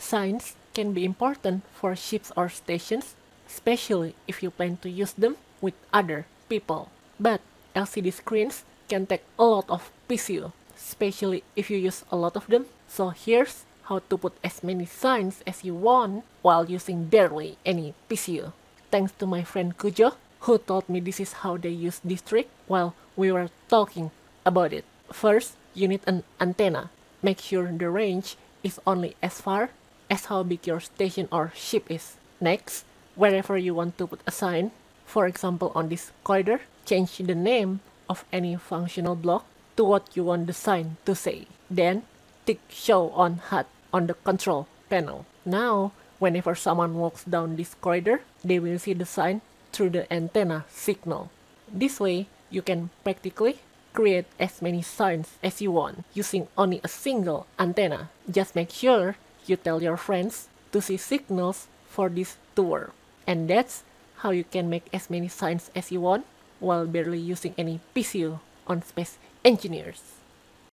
Signs can be important for ships or stations, especially if you plan to use them with other people. But LCD screens can take a lot of PCU, especially if you use a lot of them. So here's how to put as many signs as you want while using barely any PCU. Thanks to my friend Kujo, who told me this is how they use this trick while we were talking about it. First, you need an antenna. Make sure the range is only as far as how big your station or ship is. Next, wherever you want to put a sign, for example on this corridor, change the name of any functional block to what you want the sign to say. Then, tick show on HUD on the control panel. Now, whenever someone walks down this corridor, they will see the sign through the antenna signal. This way, you can practically create as many signs as you want using only a single antenna. Just make sure you tell your friends to see signals for this to work. And that's how you can make as many signs as you want while barely using any PCU on Space Engineers.